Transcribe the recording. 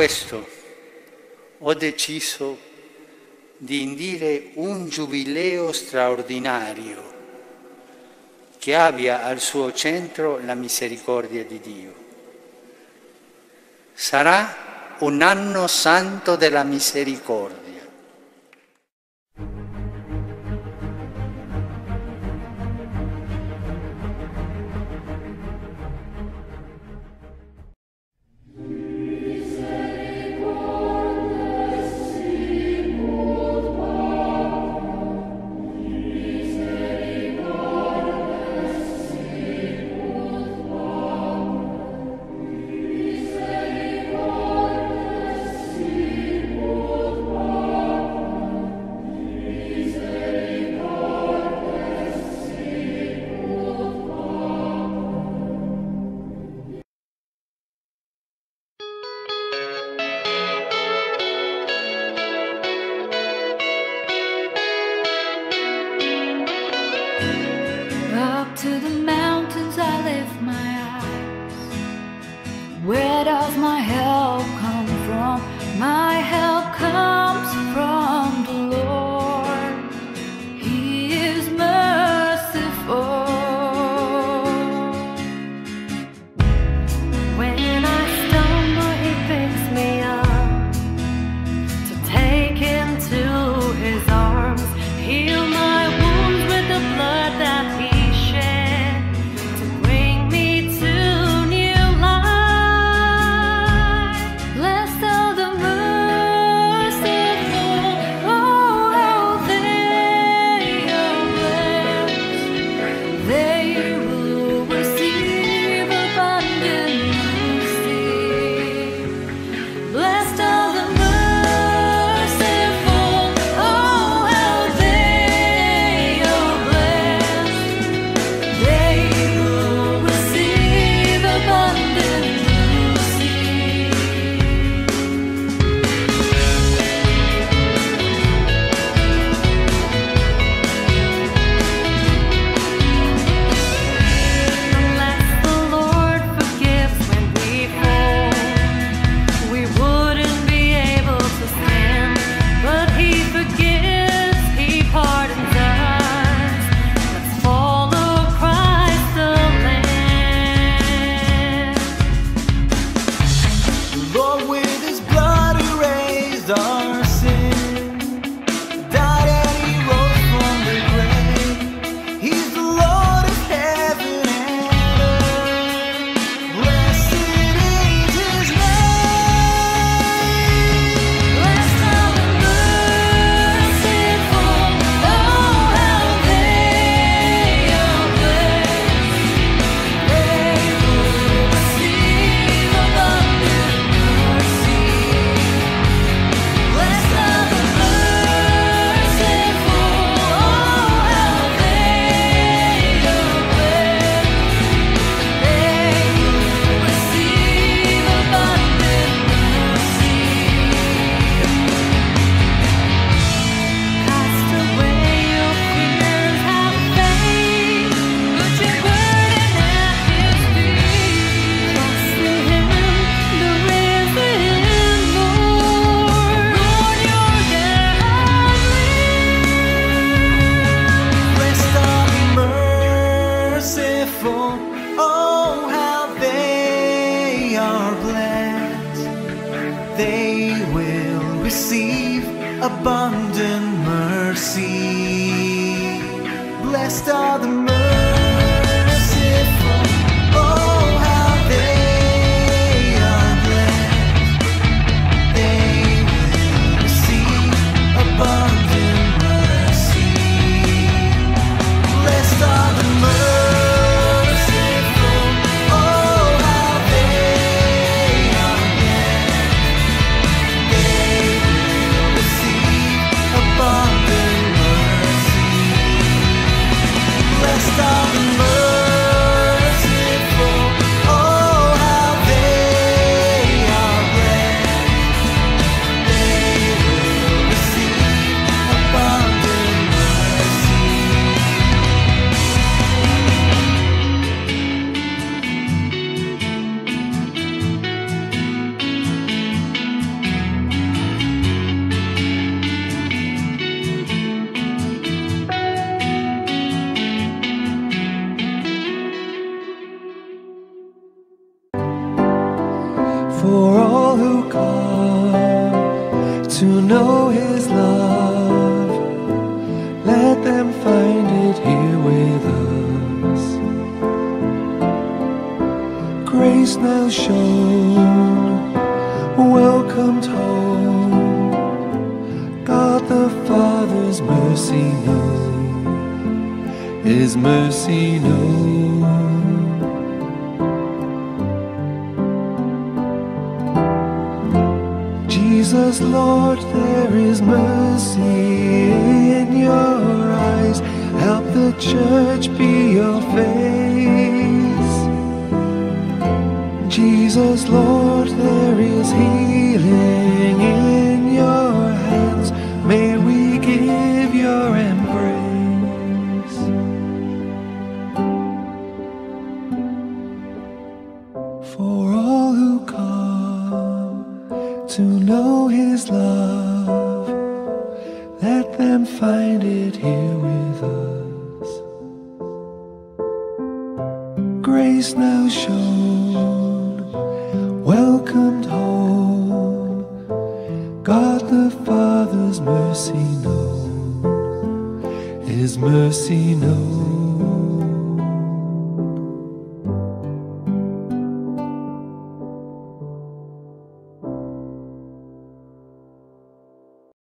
questo ho deciso di indire un giubileo straordinario che abbia al suo centro la misericordia di Dio. Sarà un anno santo della misericordia. to the man. Stars. Know His love. Let them find it here with us. Grace now shown, welcomed home. God the Father's mercy known, His mercy known. Jesus, Lord, there is mercy in your eyes. Help the church be your face. Jesus, Lord, there is healing to know His love, let them find it here with us. Grace now shown, welcomed home. God the Father's mercy known, His mercy known.